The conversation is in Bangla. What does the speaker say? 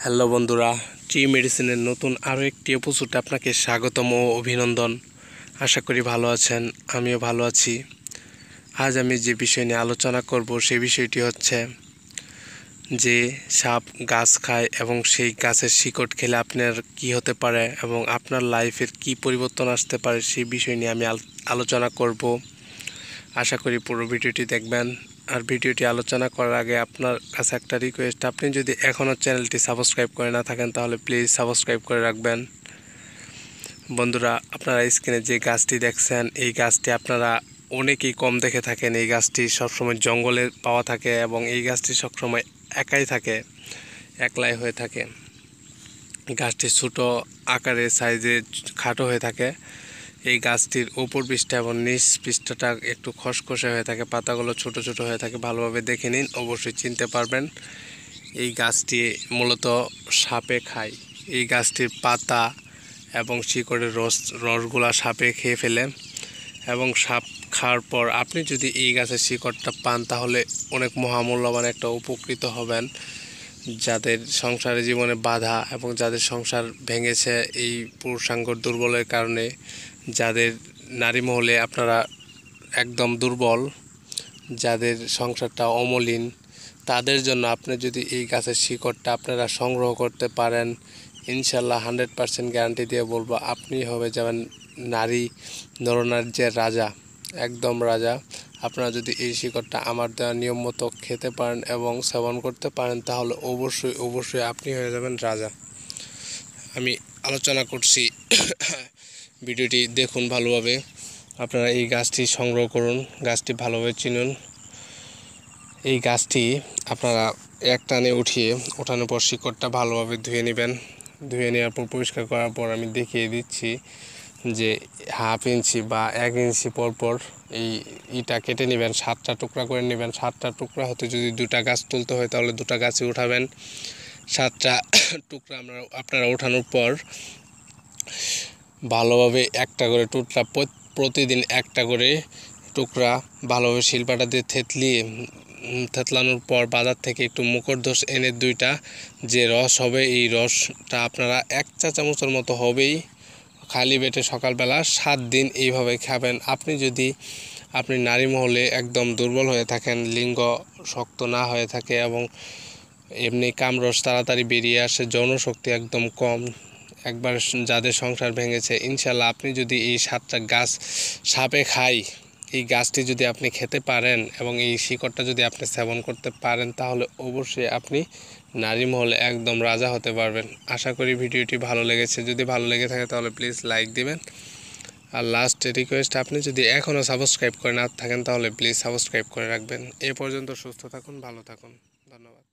হ্যালো বন্ধুরা, টি মেডিসিনের নতুন আরও একটি এপিসোডে আপনাকে স্বাগতম ও অভিনন্দন। আশা করি ভালো আছেন, আমিও ভালো আছি। আজ আমি যে বিষয় নিয়ে আলোচনা করব সেই বিষয়টি হচ্ছে যে সাপ গাছ খায় এবং সেই গাছের শিকড় খেলে আপনার কি হতে পারে এবং আপনার লাইফের কি পরিবর্তন আসতে পারে সেই বিষয় নিয়ে আমি আলোচনা করব। আশা করি পুরো ভিডিওটি দেখবেন। আর ভিডিওটি আলোচনা করার আগে আপনার কাছে একটা রিকোয়েস্ট আপনি যদি এখনও চ্যানেলটি সাবস্ক্রাইব করে না থাকেন, তাহলে প্লিজ সাবস্ক্রাইব করে রাখবেন। বন্ধুরা, আপনারা স্ক্রিনে যে গাছটি দেখছেন, এই গাছটি আপনারা অনেকেই কম দেখে থাকেন। এই গাছটি সবসময় জঙ্গলে পাওয়া থাকে এবং এই গাছটি সবসময় একাই থাকে, একলাই হয়ে থাকে। গাছটি ছোটো আকারে সাইজে খাটো হয়ে থাকে। এই গাছটির উপর পৃষ্ঠা এবং নিচ পৃষ্ঠাটা একটু খসখসে হয়ে থাকে, পাতাগুলো ছোট ছোট হয়ে থাকে, ভালোভাবে দেখে নিন, অবশ্যই চিনতে পারবেন। এই গাছটি মূলত সাপে খায়। এই গাছটির পাতা এবং শিকড়ের রস, রসগুলা সাপে খেয়ে ফেলে এবং সাপ খাওয়ার পর আপনি যদি এই গাছের শিকড়টা পান, তাহলে অনেক মহামূল্যবান একটা উপকৃত হবেন। যাদের সংসারে জীবনে বাধা এবং যাদের সংসার ভেঙেছে এই পুরুষাঙ্গর দুর্বলের কারণে যাদের নারী মহলে আপনারা একদম দুর্বল, যাদের সংসারটা অমলিন, তাদের জন্য আপনি যদি এই গাছের শিকড়টা আপনারা সংগ্রহ করতে পারেন, ইনশাল্লাহ হান্ড্রেড পার্সেন্ট গ্যারান্টি দিয়ে বলব, আপনি হবে যাবেন নারী নরনার্যের রাজা, একদম রাজা। আপনারা যদি এই শিকড়টা আমার দেওয়া নিয়ম মতো খেতে পারেন এবং সেবন করতে পারেন, তাহলে অবশ্যই অবশ্যই আপনি হয়ে যাবেন রাজা। আমি আলোচনা করছি ভিডিওটি দেখুন ভালোভাবে। আপনারা এই গাছটি সংগ্রহ করুন, গাছটি ভালোভাবে চিনুন। এই গাছটি আপনারা এক টানে উঠিয়ে ওঠানোর পর শিকড়টা ভালোভাবে ধুয়ে নেবেন। ধুয়ে নেওয়ার পর, পরিষ্কার করার পর আমি দেখিয়ে দিচ্ছি যে হাফ ইঞ্চি বা এক ইঞ্চি পর পর এই ইটা কেটে নেবেন, সাতটা টুকরা করে নেবেন। সাতটা টুকরা হতে যদি দুটা গাছ তুলতে হয়, তাহলে দুটা গাছই উঠাবেন। সাতটা টুকরা আমরা, আপনারা ওঠানোর পর ভালোভাবে একটা করে টুকরা প্রতিদিন একটা করে টুকরা ভালোভাবে শিলপাটা দিয়ে থেতলিয়ে থেতলানোর পর বাজার থেকে একটু মুখরদোষ এনে দুইটা যে রস হবে, এই রসটা আপনারা এক চা চামচের মতো হবেই। খালি পেটে সকালবেলা সাত দিন এইভাবে খাবেন। আপনি যদি, আপনি নারী মহলে একদম দুর্বল হয়ে থাকেন, লিঙ্গ শক্ত না হয়ে থাকে এবং এমনি কামরস তাড়াতাড়ি বেরিয়ে আসে, যৌনশক্তি একদম কম একবার যাদের সংসার ভেঙেছে ইনশাল্লাহ আপনি যদি এই সাতটা গাছ সাপে খাই, এই গাছটি যদি আপনি খেতে পারেন এবং এই শিকড়টা যদি আপনি সেবন করতে পারেন, তাহলে অবশ্যই আপনি নারী মহলে একদম রাজা হতে পারবেন। আশা করি ভিডিওটি ভালো লেগেছে। যদি ভালো লেগে থাকে, তাহলে প্লিজ লাইক দিবেন। আর লাস্ট রিকোয়েস্ট আপনি যদি এখনও সাবস্ক্রাইব করে না থাকেন, তাহলে প্লিজ সাবস্ক্রাইব করে রাখবেন। এ পর্যন্ত সুস্থ থাকুন, ভালো থাকুন। ধন্যবাদ।